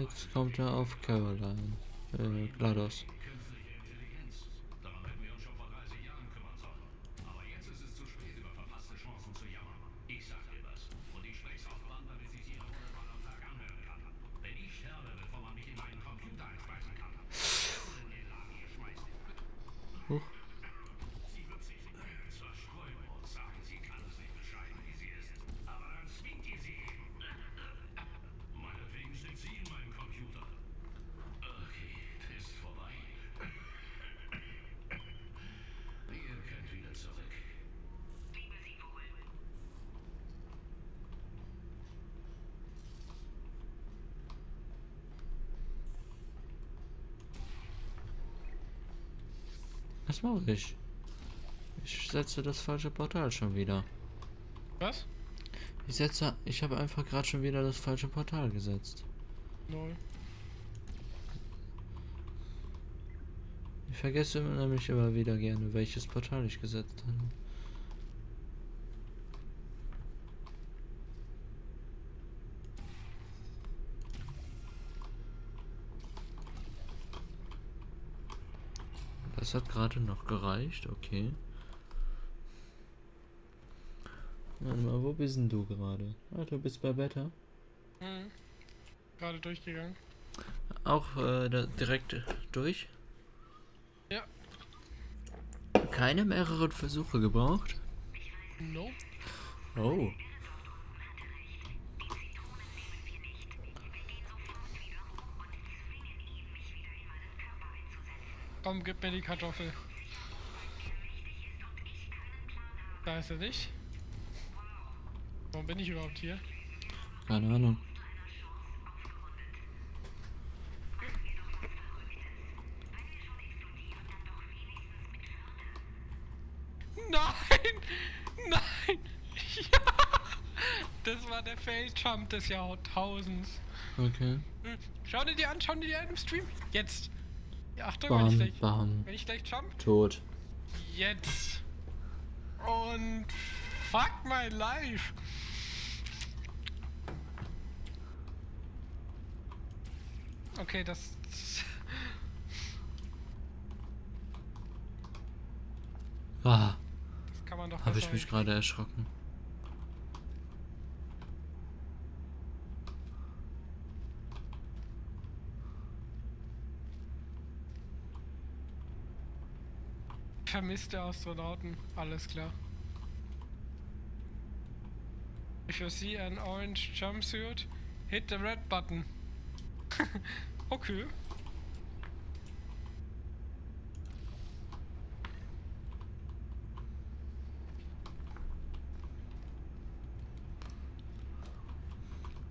Jetzt kommt er auf Caroline. Äh, GLaDOS. Was mache ich? Ich setze das falsche Portal schon wieder. Was? Ich setze. Ich habe einfach gerade schon wieder das falsche Portal gesetzt. Null. Ich vergesse nämlich immer wieder gerne, welches Portal ich gesetzt habe. Das hat gerade noch gereicht, okay. Warte mal, wo bist denn du gerade? Ah, du bist bei Beta. Mhm. Gerade durchgegangen. Auch äh, da direkt durch? Ja. Keine mehreren Versuche gebraucht? Nope. Oh. Komm, gib mir die Kartoffel. Da ist er nicht. Warum bin ich überhaupt hier? Keine Ahnung. Nein! Nein! Ja! Das war der Fail-Jump des Jahrtausends. Okay. Hm. Schau dir die an, schau dir die an im Stream. Jetzt. Achtung, wenn ich Bam, gleich, bam. wenn ich gleich jump. Tot. Jetzt. Und fuck my life. Okay, das. Ah, Das kann man doch habe ich mich gerade erschrocken. Vermisste Astronauten, alles klar. If you see an orange jumpsuit, hit the red button. okay.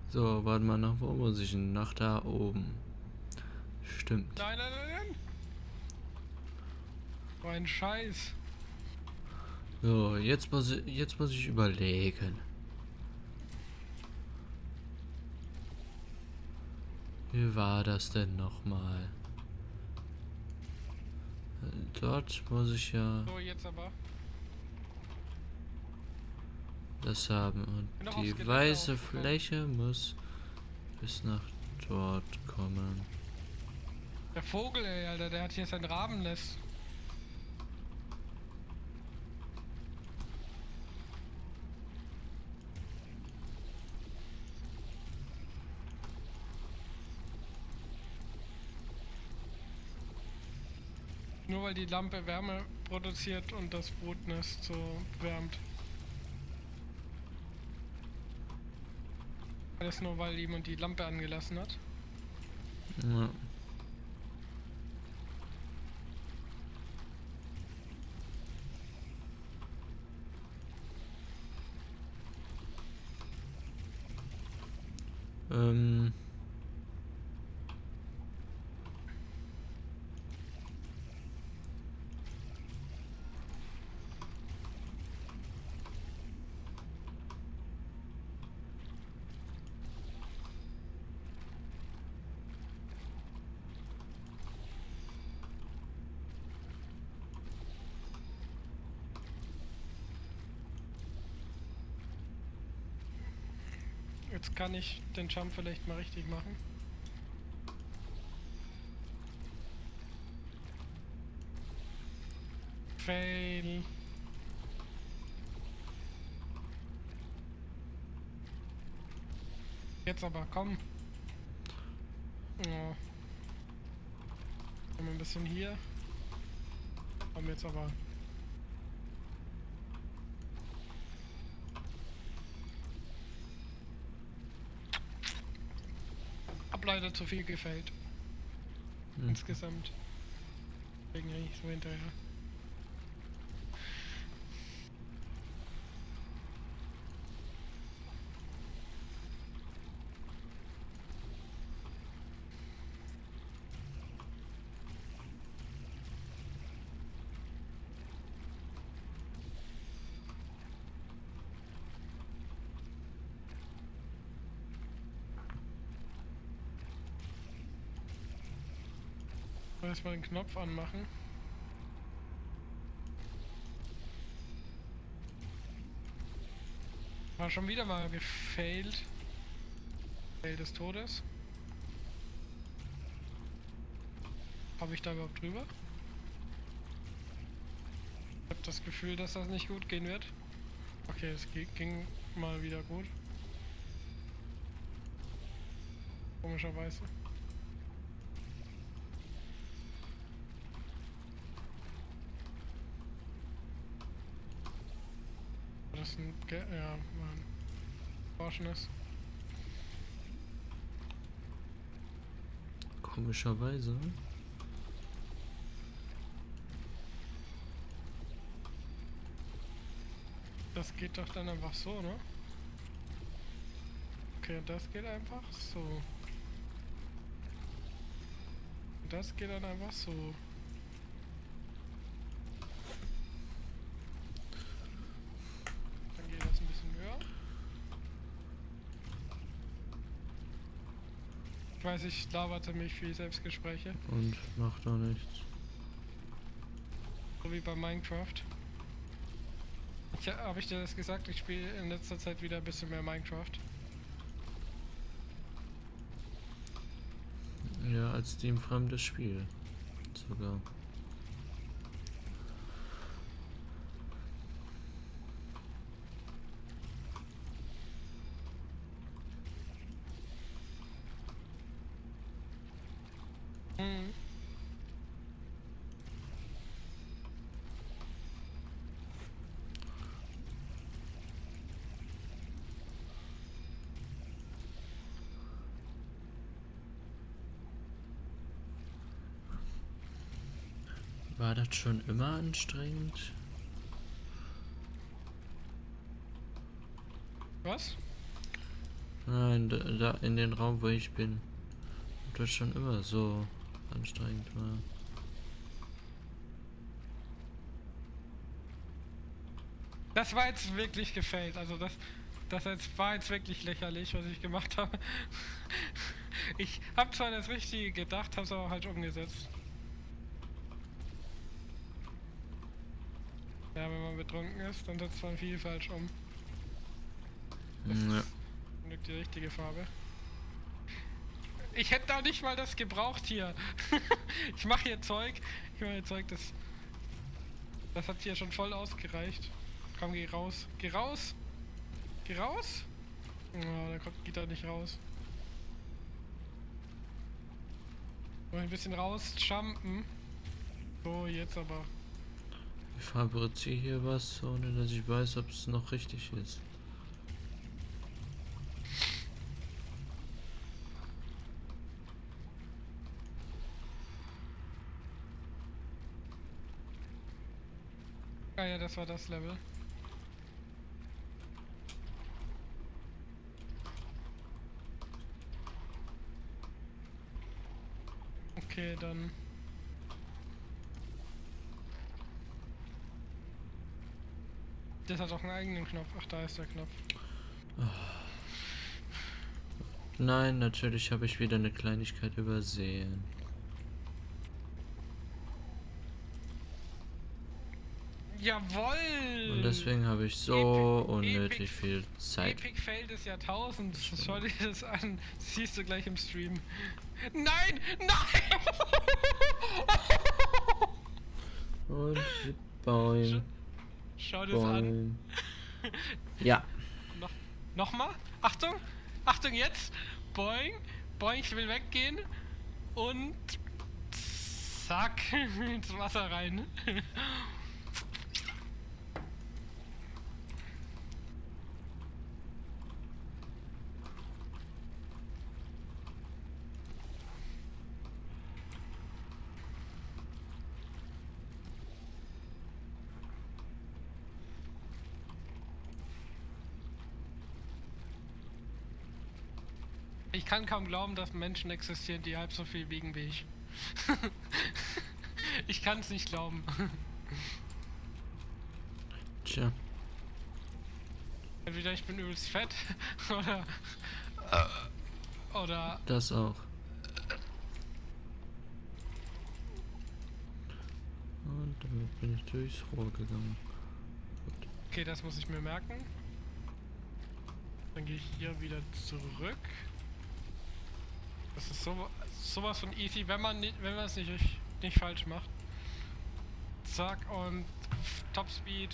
So, warte mal, nach wo muss ich denn? Nach da oben. Stimmt. Nein, nein, nein, nein. So ein Scheiß. So, jetzt muss ich, jetzt muss ich überlegen. Wie war das denn nochmal? Dort muss ich ja So, jetzt aber. das haben und die weiße. Fläche muss bis nach dort kommen. Der Vogel, ey, Alter, der hat hier sein Rabennest. Weil die Lampe Wärme produziert und das Brutnest so wärmt. Alles nur weil jemand die Lampe angelassen hat. Ja. Ähm. Jetzt kann ich den Jump vielleicht mal richtig machen. Fail. Jetzt aber, komm. Ja. Komm ein bisschen hier. Komm jetzt aber. Leider zu viel gefällt. Hm. Insgesamt. Deswegen eigentlich so hinterher. Erstmal den Knopf anmachen. War schon wieder mal gefailt. Fail des Todes. Habe ich da überhaupt drüber? Ich habe das Gefühl, dass das nicht gut gehen wird. Okay, es ging mal wieder gut. Komischerweise. Das ist ein Ge ja, ein Forschenes. Komischerweise. Das geht doch dann einfach so, ne? Okay, das geht einfach so. Das geht dann einfach so. Dann geht das ein bisschen höher. Ich weiß, ich laberte mich viel Selbstgespräche. Und macht auch nichts. So wie bei Minecraft. Ich, habe ich dir das gesagt? Ich spiele in letzter Zeit wieder ein bisschen mehr Minecraft. Ja, als dem fremdes Spiel. Sogar. Mhm. War das schon immer anstrengend? Was? Nein, da, da in den Raum, wo ich bin. Ob das schon immer so anstrengend war. Das war jetzt wirklich gefällt. Also das, das jetzt war jetzt wirklich lächerlich, was ich gemacht habe. Ich habe zwar das Richtige gedacht, habe es aber halt umgesetzt. Ja, wenn man betrunken ist, dann setzt man viel falsch um. Das Ja. ist die richtige Farbe. Ich hätte da nicht mal das gebraucht hier. ich mache hier Zeug. Ich mache hier Zeug, das. Das hat hier schon voll ausgereicht. Komm, geh raus. Geh raus! Geh raus! Oh, der kommt, geht da nicht raus. Noch ein bisschen raus jumpen. So, jetzt aber. Ich fabriziere hier was, ohne dass ich weiß, ob es noch richtig ist. Ah ja, das war das Level. Okay, dann. Das hat auch einen eigenen Knopf. Ach, da ist der Knopf. Nein, natürlich habe ich wieder eine Kleinigkeit übersehen. Jawoll! Und deswegen habe ich so Epic- unnötig Epic- viel Zeit. Epic Fail des Jahrtausends. Schau dir das an. Das siehst du gleich im Stream. Nein! Nein! Und Boing. Schau dir das an. Ja. Noch, nochmal. Achtung. Achtung jetzt. Boing. Boing, ich will weggehen. Und zack. ins Wasser rein. Kann kaum glauben, dass Menschen existieren, die halb so viel wiegen wie ich. ich kann es nicht glauben. Tja. Entweder ich bin übelst fett oder. Oder. Das auch. Und damit bin ich durchs Rohr gegangen. Gut. Okay, das muss ich mir merken. Dann gehe ich hier wieder zurück. Das ist so, sowas von easy, wenn man nicht, wenn man es nicht, nicht falsch macht. Zack und Top Speed.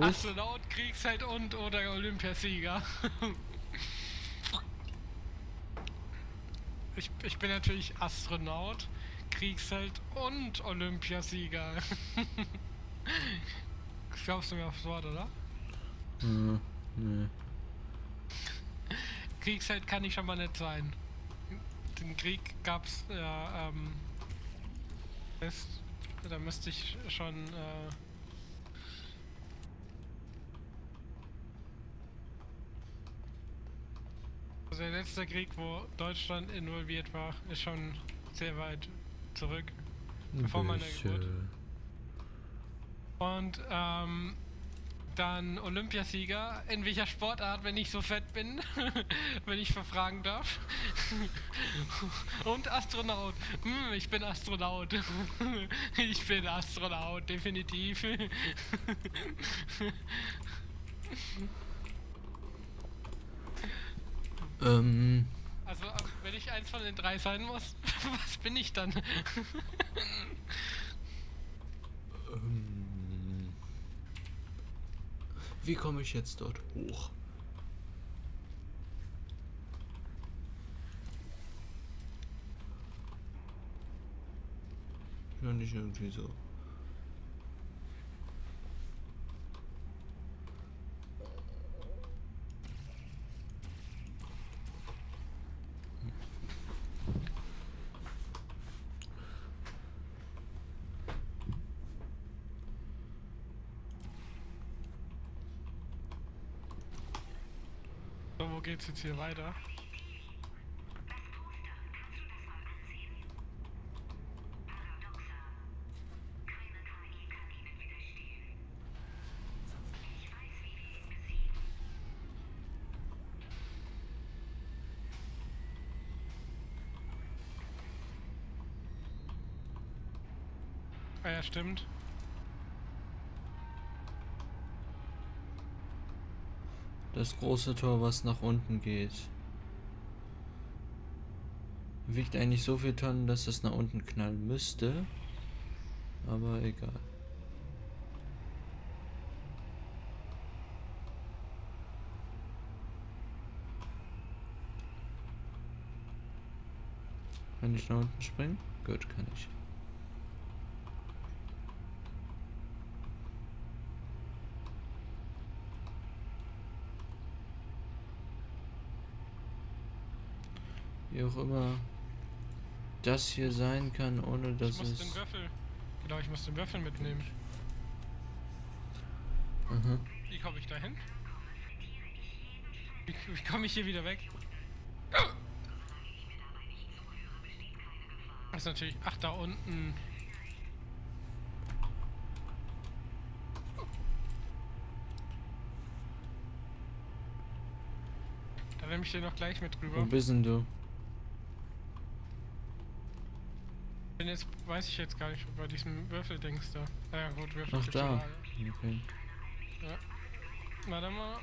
Astronaut, Kriegsheld und oder Olympiasieger. ich, ich bin natürlich Astronaut, Kriegsheld und Olympiasieger. Glaubst du mir aufs Wort, oder? Äh, nee. Kriegsheld kann ich schon mal nicht sein. Den Krieg gab's ja, ähm. Ist, da müsste ich schon, äh. Also der letzte Krieg, wo Deutschland involviert war, ist schon sehr weit zurück. Ein Vor meiner bisschen. Geburt. Und ähm, dann Olympiasieger. In welcher Sportart, wenn ich so fett bin? wenn ich verfragen darf. Und Astronaut. Hm, ich bin Astronaut. ich bin Astronaut, definitiv. Ähm, also, wenn ich eins von den drei sein muss, was bin ich dann? ähm, wie komme ich jetzt dort hoch? Ja, nicht irgendwie so. Wo geht's jetzt hier weiter? Ah ja, stimmt. Das große Tor, was nach unten geht. Wiegt eigentlich so viel Tonnen, dass es nach unten knallen müsste. Aber egal. Kann ich nach unten springen? Gut, kann ich. Wie auch immer das hier sein kann, ohne Ich dass muss es... den Würfel. Genau, ich muss den Würfel mitnehmen. Aha. Wie komme ich da hin? Wie, wie komme ich hier wieder weg? Das ist natürlich. Ach, da unten. Da nehme ich den noch gleich mit Wo rüber. bist denn du? Bin jetzt, weiß ich jetzt gar nicht, bei diesem Würfeldings da. Ja gut, Würfel. Ach da. Okay. Ja. Warte mal.